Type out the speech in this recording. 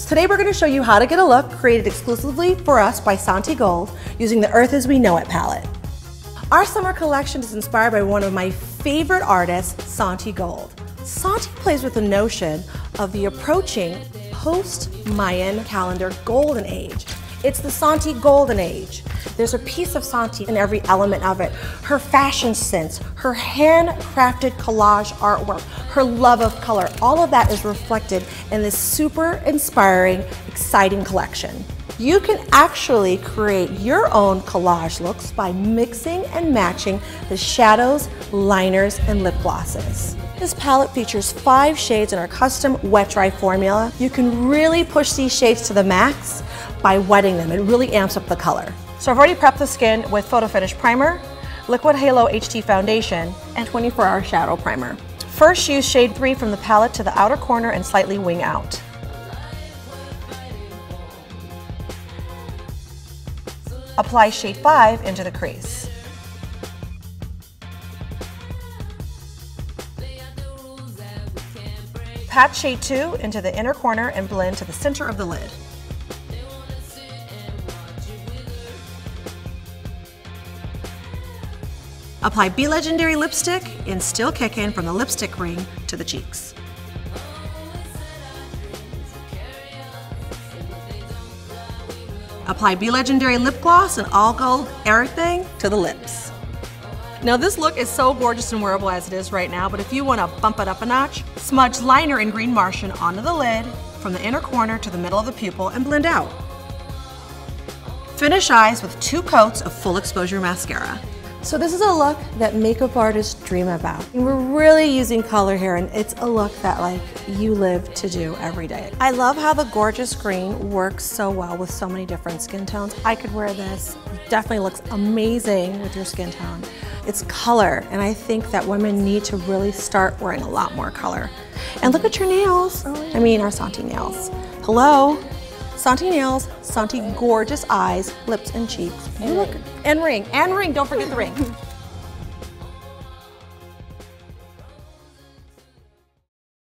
So today we're gonna show you how to get a look created exclusively for us by Santigold using the Earth as We Know It palette. Our summer collection is inspired by one of my favorite artists, Santigold. Santi plays with the notion of the approaching post-Mayan calendar golden age. It's the Santi golden age. There's a piece of Santi in every element of it. Her fashion sense, her handcrafted collage artwork, her love of color, all of that is reflected in this super inspiring, exciting collection. You can actually create your own collage looks by mixing and matching the shadows, liners, and lip glosses. This palette features five shades in our custom wet dry formula. You can really push these shades to the max by wetting them. It really amps up the color. So I've already prepped the skin with Photo Finish Primer, Liquid Halo HD Foundation, and 24 Hour Shadow Primer. First use shade 3 from the palette to the outer corner and slightly wing out. Apply shade 5 into the crease. Pat shade 2 into the inner corner and blend to the center of the lid. Apply Be Legendary lipstick and still Kickin' from the lipstick ring to the cheeks. Apply Be Legendary lip gloss and all gold everything to the lips. Now this look is so gorgeous and wearable as it is right now, but if you want to bump it up a notch, smudge liner in Green Martian onto the lid from the inner corner to the middle of the pupil and blend out. Finish eyes with two coats of full exposure mascara. So this is a look that makeup artists dream about. And we're really using color here and it's a look that like you live to do every day. I love how the gorgeous green works so well with so many different skin tones. I could wear this. Definitely looks amazing with your skin tone. It's color and I think that women need to really start wearing a lot more color. And look at your nails. Oh, I mean our Santi nails. Hello? Santi nails, Santi gorgeous eyes, lips and cheeks. You look, and ring, and ring, don't forget the ring.